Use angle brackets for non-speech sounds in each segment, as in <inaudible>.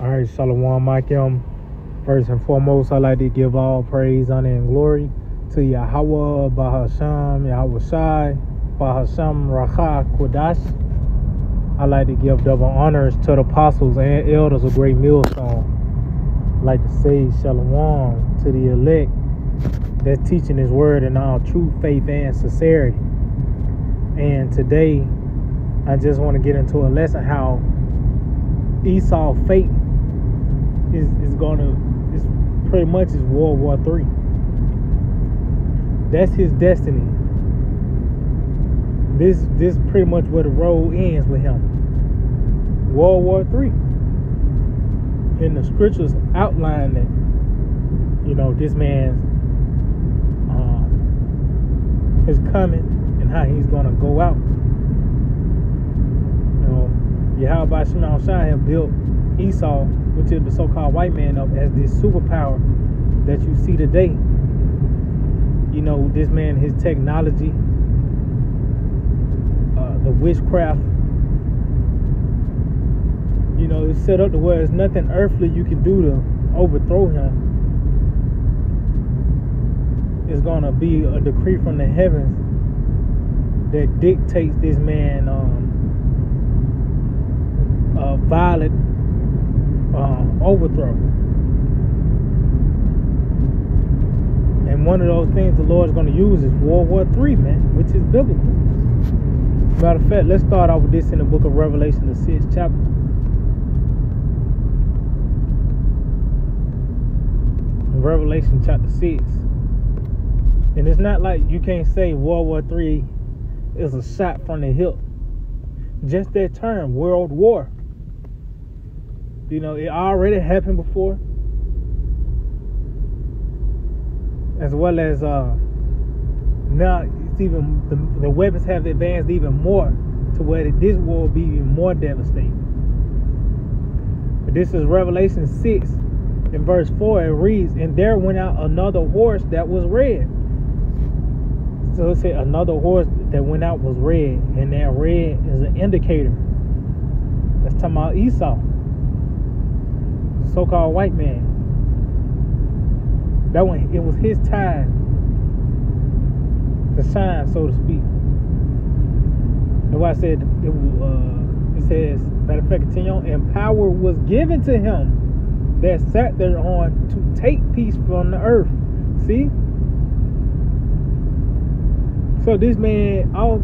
All right, Shalom, Makim. First and foremost, I like to give all praise, honor, and glory to Yahweh, Bahasham, Yahweh Shai, Bahasham, Racha, Kodash. I like to give double honors to the apostles and elders of Great Millstone. I like to say Shalom to the elect that's teaching His word in all true faith and sincerity. And today, I just want to get into a lesson how Esau fate is, is gonna is pretty much is World War Three. That's his destiny. This this pretty much where the road ends with him. World War Three. And the scriptures outline that, you know, this man's um, his coming and how he's gonna go out. You know, Yahweh Shema Shai have built Esau, which is the so-called white man, up as this superpower that you see today. You know, this man, his technology, uh, the witchcraft. You know, it's set up to where there's nothing earthly you can do to overthrow him. It's gonna be a decree from the heavens that dictates this man um, violent um, overthrow. And one of those things the Lord is going to use is World War III, man, which is biblical. Matter of fact, let's start off with this in the book of Revelation, the sixth chapter. Revelation chapter 6. And it's not like you can't say World War III is a shot from the hip. Just that term, World War. You know, it already happened before. As well as uh now it's even the, the weapons have advanced even more to where this war will be even more devastating. But this is Revelation 6 in verse 4. It reads, And there went out another horse that was red. So it said another horse that went out was red, and that red is an indicator. That's talking about Esau so-called white man. That one, it was his time to shine, so to speak. That's why I said it, uh, it says, matter of fact, continue on, and power was given to him that sat there on to take peace from the earth. See? So this man, all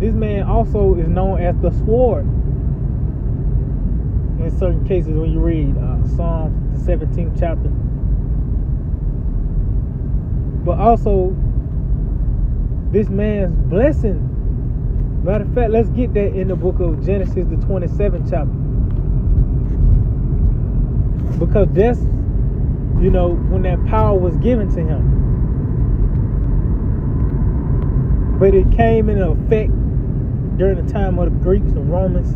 this man also is known as the sword in certain cases when you read uh, Psalm the 17th chapter. But also, this man's blessing. Matter of fact, let's get that in the book of Genesis, the 27th chapter. Because that's, you know, when that power was given to him. But it came in effect during the time of the Greeks and Romans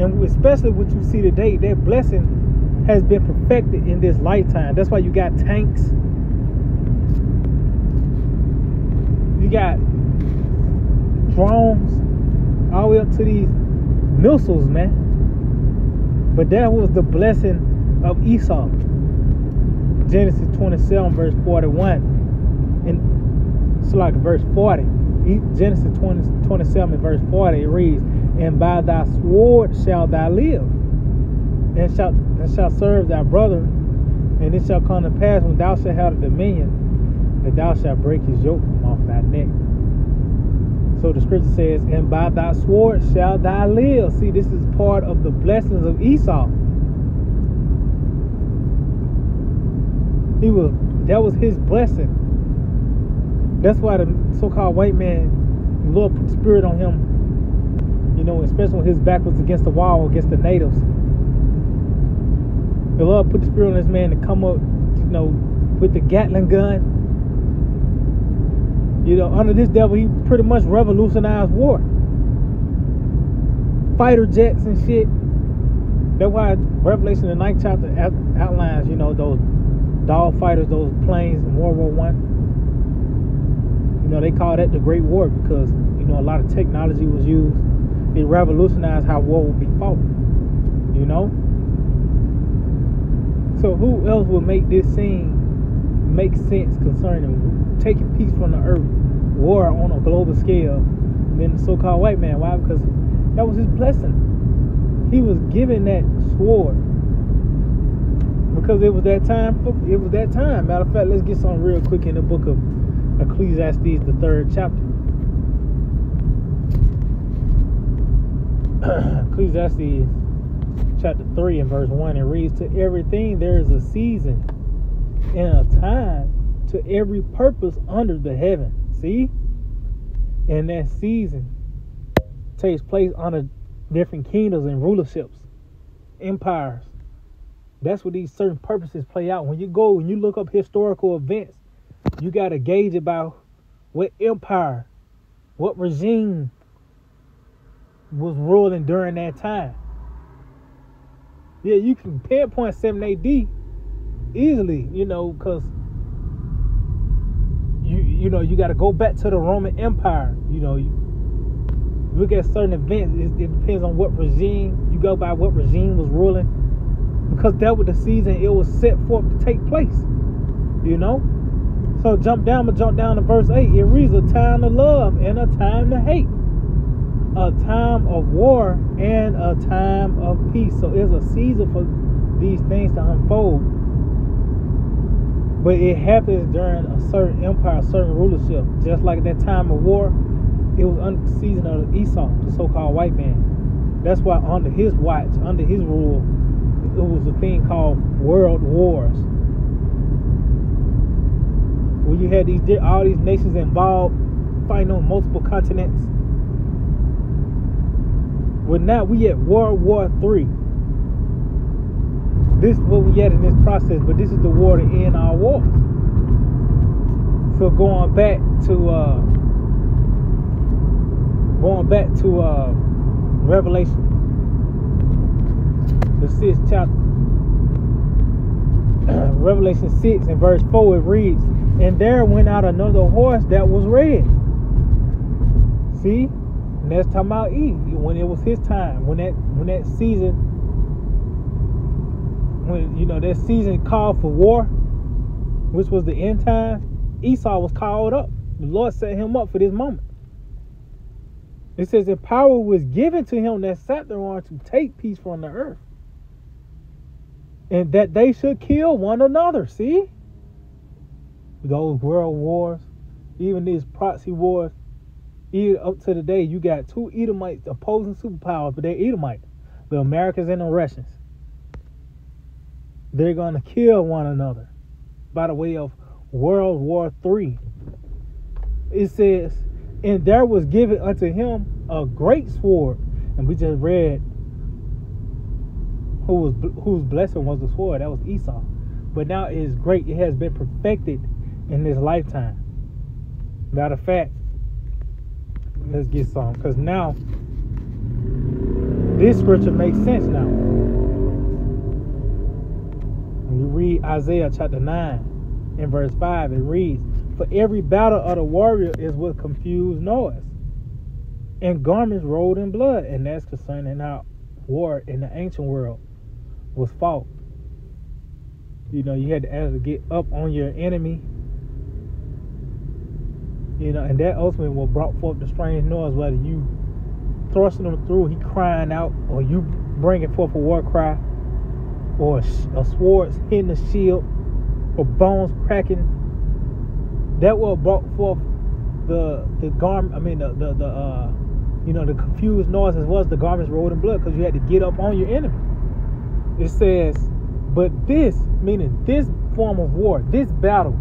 and especially what you see today, that blessing has been perfected in this lifetime. That's why you got tanks. You got drones all the way up to these missiles, man. But that was the blessing of Esau. Genesis 27, verse 41. And it's like verse 40. Genesis 20, 27, verse 40, it reads, and by thy sword shall thou live, and shalt and shall serve thy brother, and it shall come to pass when thou shalt have the dominion, that thou shalt break his yoke from off thy neck. So the scripture says, And by thy sword shall thou live. See, this is part of the blessings of Esau. He was that was his blessing. That's why the so-called white man, the Lord put spirit on him you know, especially when his back was against the wall against the natives. The Lord put the spirit on this man to come up, you know, with the Gatling gun. You know, under this devil, he pretty much revolutionized war. Fighter jets and shit. That's why Revelation the ninth chapter outlines, you know, those dog fighters, those planes in World War One. You know, they call that the Great War because you know a lot of technology was used it revolutionized how war would be fought. You know? So who else would make this scene make sense concerning taking peace from the earth, war on a global scale, than the so-called white man? Why? Because that was his blessing. He was given that sword because it was that time. It was that time. Matter of fact, let's get some real quick in the book of Ecclesiastes, the third chapter. <clears throat> Ecclesiastes chapter 3 and verse 1 it reads to everything there is a season and a time to every purpose under the heaven. See? And that season takes place under different kingdoms and rulerships empires. That's what these certain purposes play out. When you go and you look up historical events you got to gauge about what empire what regime was ruling during that time yeah, you can pinpoint 7 AD easily, you know, because you you know you got to go back to the Roman Empire. You know, you look at certain events. It, it, depends on what regime you go by, what regime was ruling, because that was the season it was set forth to take place. You know, so jump down, but jump down to verse eight. It reads a time to love and a time to hate a time of war and a time of peace. So it's a season for these things to unfold. But it happens during a certain empire, a certain rulership. Just like that time of war, it was under the season of Esau, the so-called white man. That's why under his watch, under his rule, it was a thing called world wars. Where you had these all these nations involved fighting on multiple continents well, now we at World War Three. This is what we at in this process, but this is the war to end our wars. So going back to uh, going back to uh, Revelation, the sixth chapter. <clears throat> Revelation 6 and verse 4 it reads, And there went out another horse that was red. See? That's talking about E when it was his time, when that when that season, when you know that season called for war, which was the end time, Esau was called up. The Lord set him up for this moment. It says, "And power was given to him that sat thereon to take peace from the earth, and that they should kill one another." See, those world wars, even these proxy wars, even up to the day, you got two Edomites opposing superpowers, but they're Edomites, the Americans and the Russians. They're gonna kill one another by the way of World War Three. It says, and there was given unto him a great sword, and we just read who was whose blessing was the sword. That was Esau. But now it is great. It has been perfected in this lifetime. Matter of fact, let's get some because now this scripture makes sense now when you read isaiah chapter 9 and verse 5 it reads for every battle of the warrior is with confused noise and garments rolled in blood and that's concerning how war in the ancient world was fought you know you had to actually get up on your enemy you know, and that ultimately will brought forth the strange noise, whether you thrusting him through, he crying out, or you bringing forth a war cry, or a, a sword hitting the shield, or bones cracking. That will brought forth the the garment. I mean the the, the uh, you know the confused noise as well as the garments rolled in blood because you had to get up on your enemy. It says, but this meaning this form of war, this battle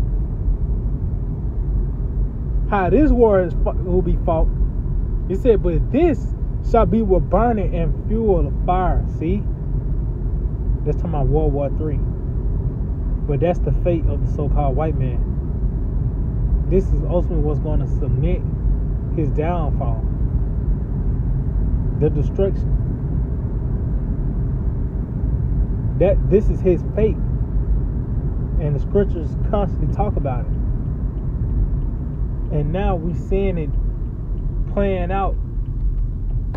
how this war is, will be fought. He said, but this shall be with burning and fuel of fire. See? That's talking about World War Three. But that's the fate of the so-called white man. This is ultimately what's going to submit his downfall. The destruction. That this is his fate. And the scriptures constantly talk about it. And now we're seeing it playing out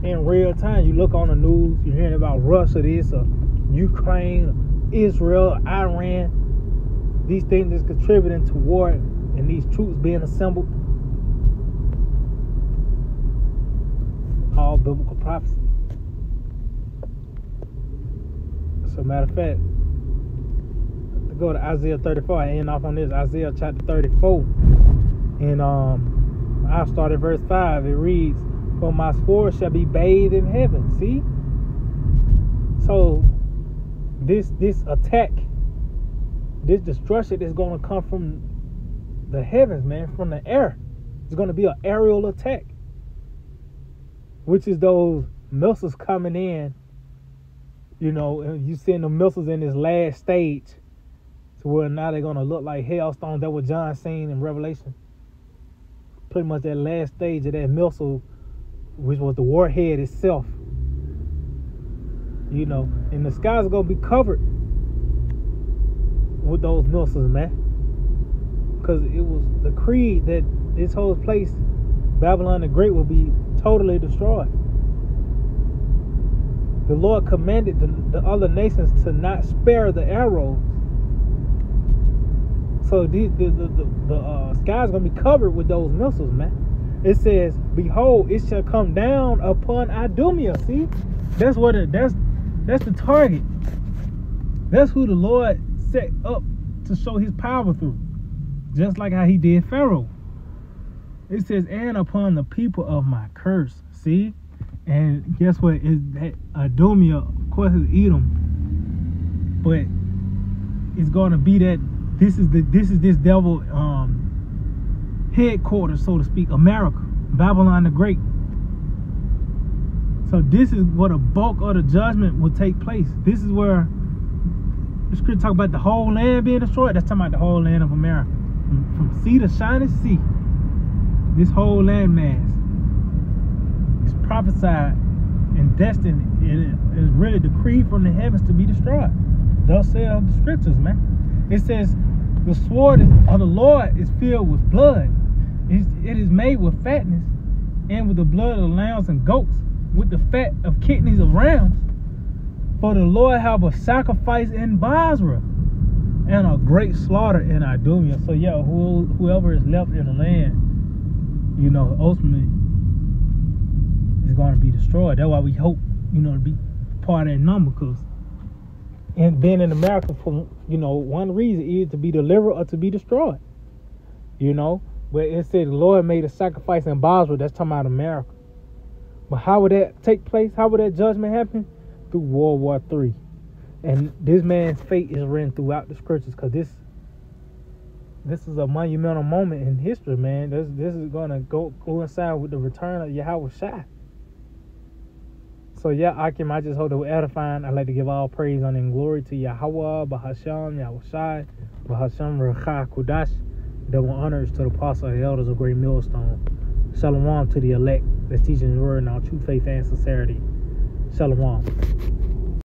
in real time. You look on the news, you're hearing about Russia, this or Ukraine, Israel, Iran, these things is contributing to war and these troops being assembled. All biblical prophecy. So matter of fact, to go to Isaiah 34, I end off on this Isaiah chapter 34. And um I'll start at verse 5. It reads, For my sword shall be bathed in heaven. See? So this this attack, this destruction is gonna come from the heavens, man, from the air. It's gonna be an aerial attack. Which is those missiles coming in you know, you seeing the missiles in this last stage to where now they're gonna look like hailstones. That what John seen in Revelation. Pretty much that last stage of that missile, which was the warhead itself. You know, and the skies are gonna be covered with those missiles, man. Because it was the creed that this whole place, Babylon the Great, will be totally destroyed the Lord commanded the, the other nations to not spare the arrows. So the the the, the, the uh, sky's gonna be covered with those missiles, man. It says, "Behold, it shall come down upon Idumea." See, that's what it. That's that's the target. That's who the Lord set up to show His power through, just like how He did Pharaoh. It says, "And upon the people of my curse." See, and guess what? Is that Idumea, of course, is Edom, but it's going to be that this is the this is this devil um headquarters, so to speak, America, Babylon the Great. So this is where the bulk of the judgment will take place. This is where the scripture talk about the whole land being destroyed. That's talking about the whole land of America, from, sea to shining sea. This whole land mass is prophesied and destined it is really decreed from the heavens to be destroyed. Thus saith the scriptures, man. It says, the sword of the Lord is filled with blood. It is made with fatness and with the blood of lambs and goats, with the fat of kidneys of rams. For the Lord have a sacrifice in Bozrah and a great slaughter in Idumea. So yeah, who, whoever is left in the land, you know, ultimately is going to be destroyed. That's why we hope, you know, to be part of that number. Cause and being in America for you know one reason is to be delivered or to be destroyed. You know, but it said the Lord made a sacrifice in Bozrah. That's talking about America. But how would that take place? How would that judgment happen? Through World War Three. And this man's fate is written throughout the scriptures because this this is a monumental moment in history, man. This this is gonna go coincide with the return of Yahweh Shai. So yeah, Akim, I just hope that we're edifying. I'd like to give all praise and glory to Yahweh, Bahasham, Yahushai, Bahasham, Recha, Kudash. Double honors to the apostle and elders of Great Millstone. Shalom to the elect that's teaching the word in our true faith and sincerity. Shalom.